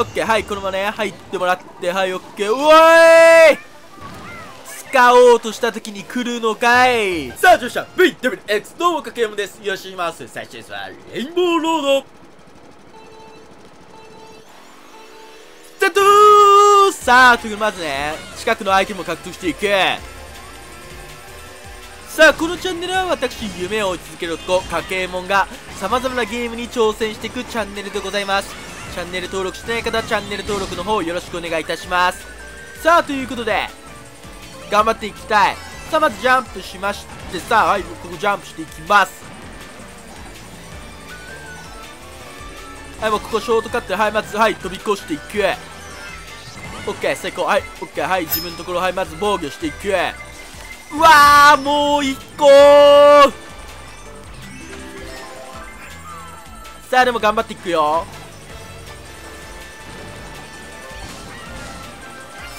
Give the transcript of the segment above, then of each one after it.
オッケーはいこのままね。入ってもらって。はいオッケー。うわーい！使おうとした時に来るのかい？さあ乗車 VWX どうもかけやむです。よしくします。最初ですはレインボーロード。スタートさあというまずね近くのアイテムを獲得していく。さあこのチャンネルは私夢を追い続ける男家計もんが様々なゲームに挑戦していくチャンネルでございます。チャンネル登録してない。方チャンネル登録の方よろしくお願いいたします。さあということで頑張っていきたい。さあまずジャンプしましてさあはいここジャンプしていきます。はいもうここショートカットはいまずはい飛び越していく。オッケー成功。はいオッケー。はい自分のところはいまず防御していく。うわーもう一個さあでも頑張っていくよ。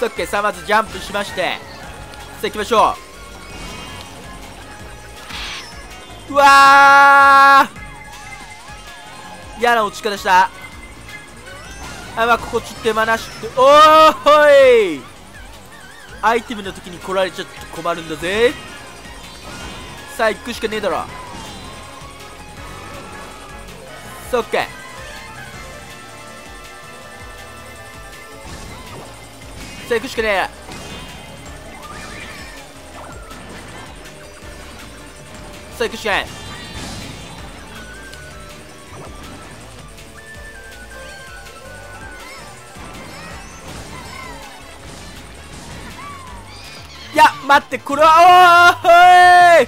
オッケーさあまずジャンプしましてさあ行きましょう。うわー嫌な落ち方した。あまあここちょっと手放しておーほい。アイテムの時に来られちゃって困るんだぜ。さあ行くしかねえだろ。さあオッケー。さあ行くしかねえ。さあ行くしかないいや待ってこれはおい。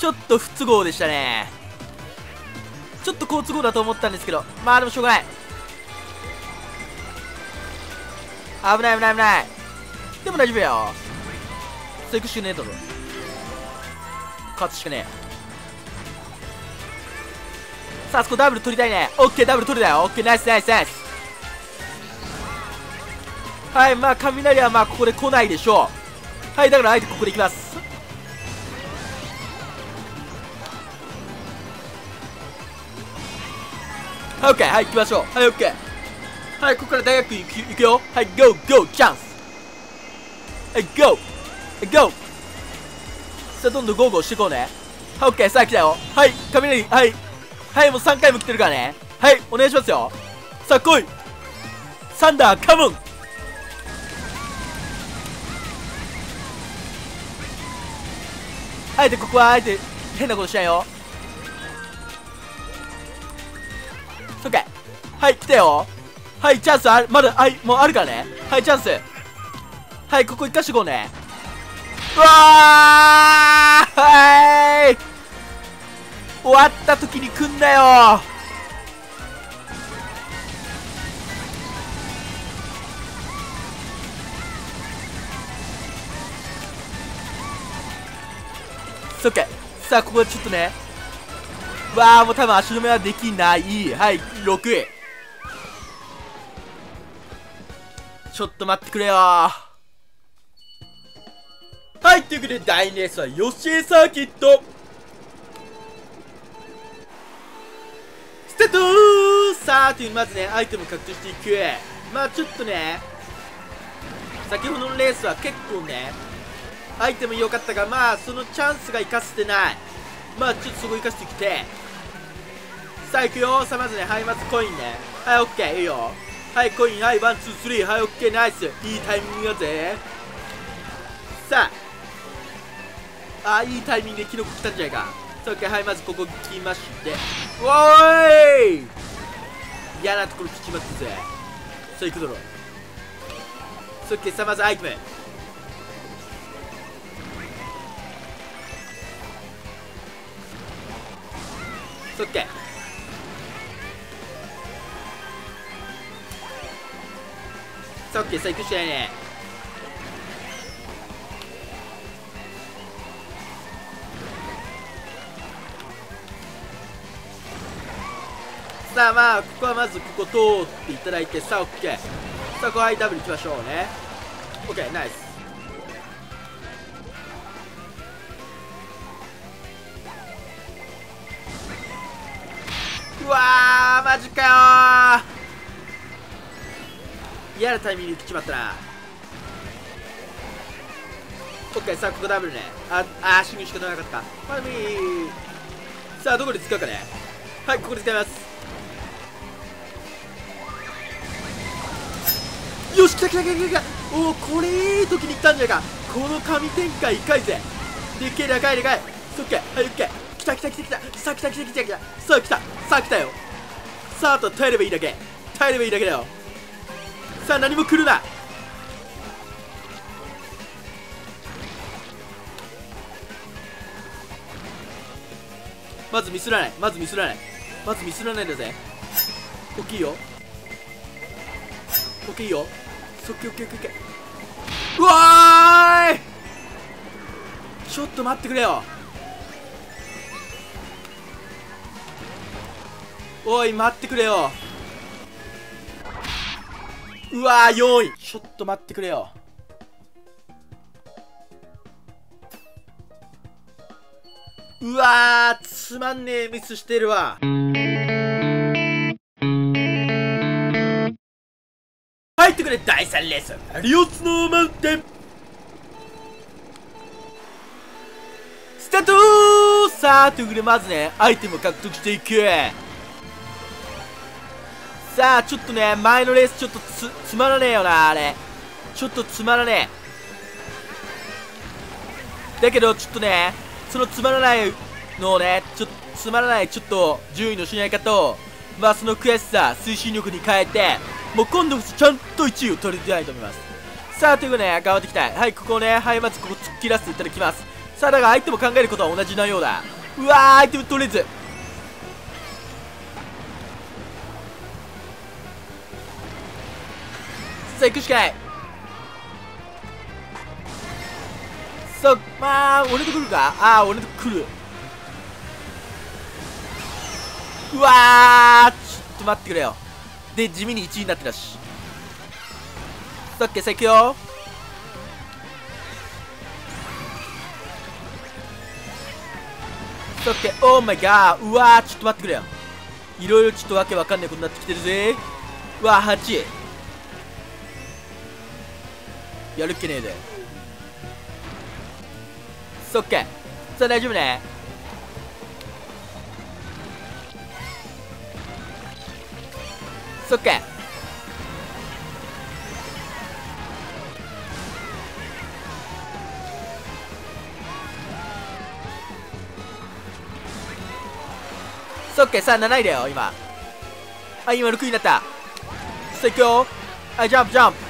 ちょっと不都合でしたね。ちょっと好都合だと思ったんですけどまあでもしょうがない。危ない危ない危ない。でも大丈夫よ。さあ行くしかねえだろ。勝つしかねえ。さあそこダブル取りたいね。オッケーダブル取るだよ。オッケーナイスナイスナイス。はいまあ雷はまあここで来ないでしょう。はいだからあえてここで行きます。はいオッケーはい行きましょう。はいオッケー。はいここから大学行く行くよ。はいゴーゴーチャンス。はいゴーゴー。さあどんどんゴーゴーしていこうね。はいオッケーさあ来たよ。はい雷はい。はいもう3回も来てるからね。はいお願いしますよ。さあ来い。サンダーカモン。あえてここはあえて変なことしないよ。オッケー。はい来たよ。はいチャンスあまだあいもうあるからね。はいチャンス。はいここ一回していこうね。うわーはい。終わった時に来んなよ。そっか。さあここでちょっとね。わあもう多分足止めはできない。はい6位ちょっと待ってくれよ。はいということで第2レースはヨッシーサーキット。スタートさあというまずねアイテム獲得していく。まあちょっとね先ほどのレースは結構ねアイテム良かったがまあそのチャンスが生かせてない。まあちょっとそこ生かしてきて。さあ行くよ。さあまずねはいまずコインね。はいオッケーいいよ。はいコインはい one two three はいオッケーナイス。いいタイミングだぜ。さあ。あいいタイミングでキノコ来たんじゃないか。さあオッケーはいまずここ来まして。おーい。嫌なところ来ちまったぜ。さあ行くだろさあオッケーさあまずアイテム。オッケー。ッケーさあ行くしかないねさあまあここはまずここ通っていただいてさあオッケーさあここはいダブルいきましょうねオッケーナイスうわーマジかよ嫌なタイミング来ちまったなオッケーさあここダブルね。ああシングしかなかった。まあでもいいさあどこで使うかねはいここで使います。よし来た来た来た来た来た。おおこれいい時に来たんじゃないか。この神展開いかいぜ。でっけえでかいでかいそっけ。はいオッケー。来た来た来た来た。さあ来た来た来た来た。さあ来た。さあ来たよ。さああと耐えればいいだけ。耐えればいいだけだよ。さあ何も来るな。まずミスらない。まずミスらない。まずミスらないんだぜ。大きいよ。オッケーいよ。そっけオッケーオッケーオッケー。うわーい。ちょっと待ってくれよ。おい待ってくれよ。うわー4位ちょっと待ってくれよ。うわーつまんねえミスしてるわ。入ってくれ第3レース。アリオスのマウンテン。スタートさあということでまずねアイテムを獲得していく。さあちょっとね前のレースちょっとつつまらねえよなあれ。ちょっとつまらねえ。だけどちょっとねそのつまらないのをねちょっとつまらないちょっと順位の失い方をまあその悔しさ推進力に変えてもう今度こそちゃんと1位を取りたいと思います。さあということでね頑張っていきたい。はいここをねはいまずここ突っ切らせていただきます。さあだから相手も考えることは同じなようだ。うわーアイテム取れず。さあ行くしかない。そうまあ俺と来るか？ああ俺と来る。うわーちょっと待ってくれよ。で地味に1位になってたし。さっけさあ行くよ。さっけオーマイガーうわーちょっと待ってくれよ。いろいろちょっとわけわかんないことになってきてるぜ。うわー8やるっけねえでそっけさあ大丈夫ねそっけそっけさあ7位だよ今あ今6位になったさあ行くよはいジャンプジャンプ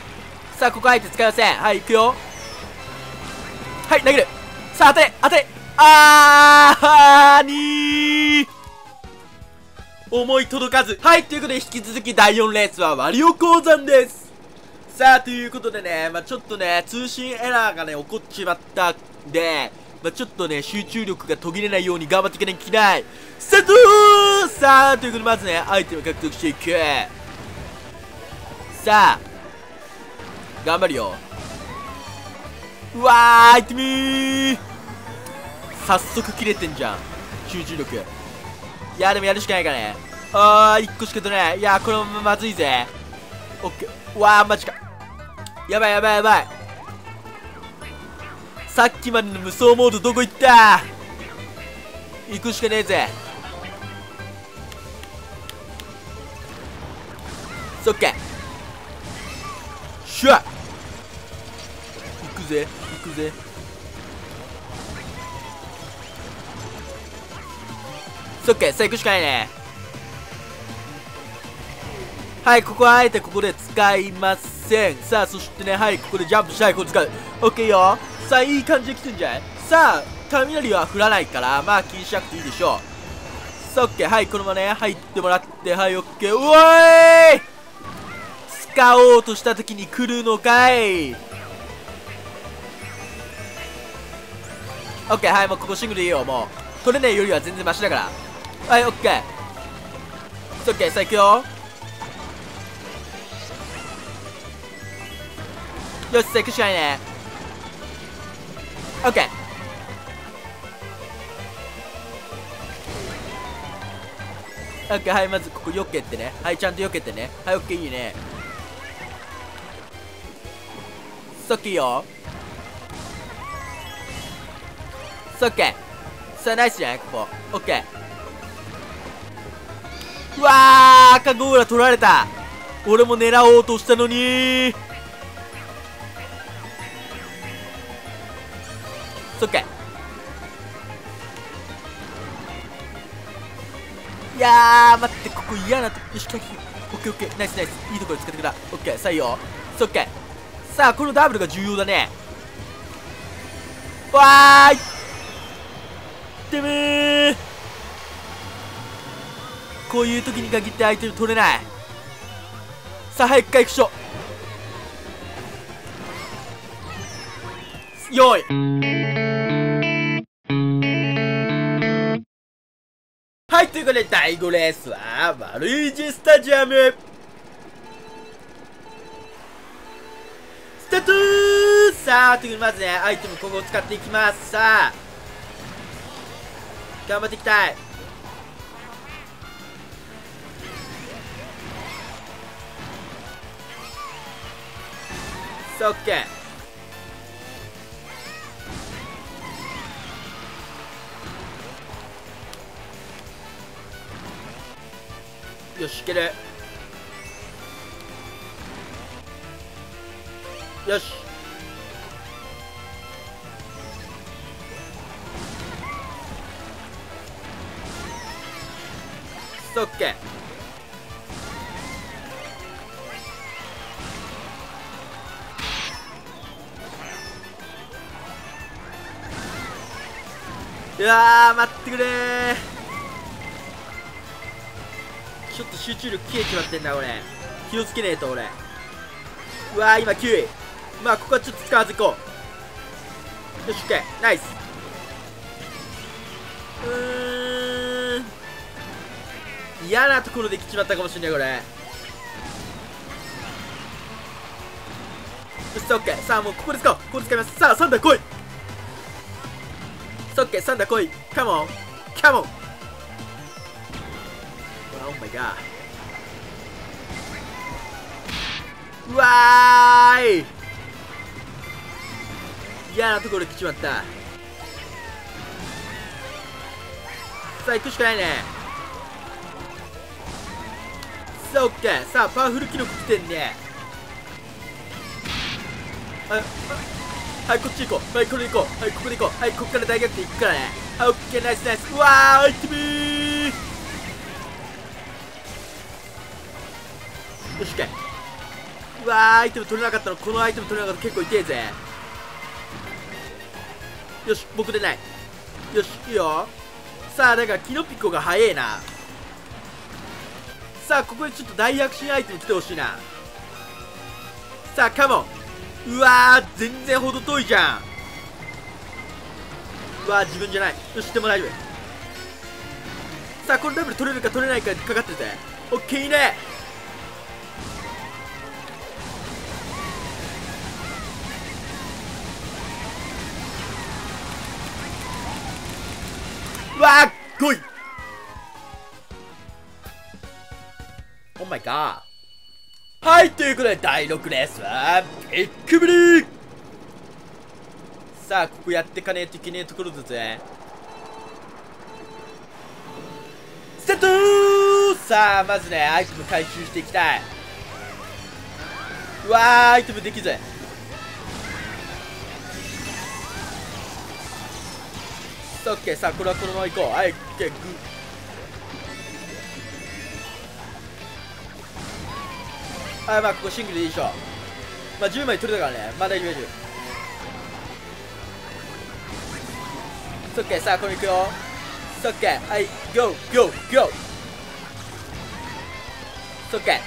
さあ行くしゃいよオッケーさあ行くしゃいそっけさあ行くしかないからねさあここ相手使いません。はい行くよ。はい投げる。さあ当たれ当たれあーにー。思い届かず。はいということで引き続き第4レースはワリオ鉱山です。さあということでねまあちょっとね通信エラーがね起こっちまったんでまあちょっとね集中力が途切れないように頑張っていかなきゃいけない。スター。トさあということでまずねアイテム獲得していく。さあ頑張るよ。うわーいってみー。早速切れてんじゃん集中力。いやでもやるしかないからね。あー1個しか取れない。いやこれもまずいぜ。オッケー。うわーマジか。やばいやばいやばい。さっきまでの無双モードどこ行った？行くしかねえぜ。そっけしゃ行くぜ行くぜ。そっけさあ行くしかないね。はいここはあえてここで使いません。さあそしてねはいここでジャンプしたい。これ使う。オッケーよ。さあいい感じで来てんじゃない？さあ雷は降らないからまあ気にしなくていいでしょう。さあオッケーはいこのままね入ってもらってはいオッケー。うわーい！使おうとした時に来るのかい？オッケーはいもうここシングルでいいよもう。取れないよりは全然マシだから。はいオッケーオッケーさあ行くよ。よしさあ行くしかないね。オッケーオッケーはいまずここよけてね。はいちゃんとよけてね。はいオッケーいいね。さっきいいよ。さっけさあナイスじゃないここオッケーうわー赤ゴーラ取られた俺も狙おうとしたのにそっけいやー待ってここ嫌なとよしキャキオッケーオッケーナイスナイスいいところ使ってくれたオッケーさあいいよそっけさあこのダブルが重要だねわーいってめー。こういう時に限って相手に取れない。さあ早く回復しよよい。はいということで第5レースは丸いジスタジアム。スタートさあということでまずねアイテムここを使っていきます。さあ頑張っていきたい。さあオッケーよしいける。よし。オッケいや待ってくれちょっと集中力切れちまってんな俺気をつけねえと俺。うわー今9位まあここはちょっと使わずいこう。よし OK ナイス。嫌なところで来ちまったかもしれないこれ。よし OK さあもうここで使おうここで使います。さあサンダー来い。オッケーサンダー来い。カモンカモン Oh my god. うわーい嫌なところで来ちまった。さあ行くしかないね。さあオッケーさあパワフルキノコ来てんね。はい。こっち行こう。はいこれ行こう。はいここで行こう。はいここから大逆転行くからね。はいオッケーナイスナイス。うわーアイテムー。よし OK うわーアイテム取れなかったの。このアイテム取れなかった結構痛えぜ。よし僕でない。よしいいよ。さあだかキノピコが早えな。さあここでちょっと大躍進アイテム来てほしいな。さあカモン。うわー全然程遠いじゃん。うわー自分じゃない。よしでも大丈夫。さあこのダブル取れるか取れないかにかかっててオッケーいいね。かはいということで第6レースはビッグブリーさあここやってかねえといけねえところだぜ。スタートさあまずねアイテム回収していきたい。うわーアイテムできずオッケーさあこれはこのまま行こう。はいオッケーグーはいまあここシングルでいいでしょまあ10枚取れたからね。まあ大丈夫大丈夫オッケーさあこれ行くよオッケーはいゴーゴーゴーオッケー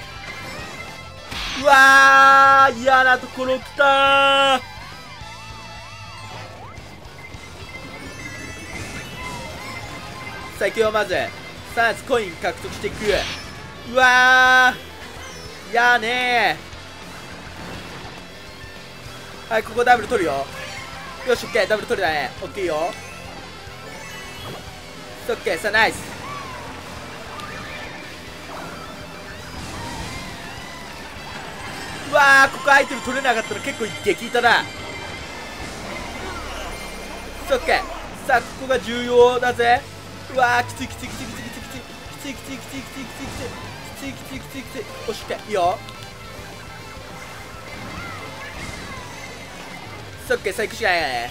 うわー嫌なところ来たさあ行くよまず。さあコイン獲得していく。うわー。やーねー。はいここダブル取るよ。よしオッケー。ダブル取れたね。オッケーよ。オッケーさあナイス。うわーここアイテム取れなかったら結構激痛だ。オッケーさあここが重要だぜ。うわーきついきついきついきついきついきついきついきついきついきついきつい。ついきついきついきついおしっかいいよオッケーさあ行くしかないよね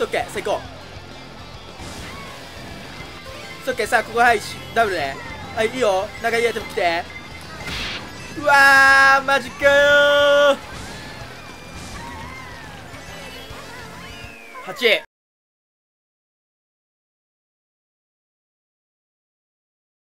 オッケーさあ行こうオッケーさあここはいダブルねはいいいよ中いいアイテム来てうわーマジかよ8